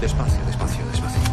Despacio, despacio, despacio.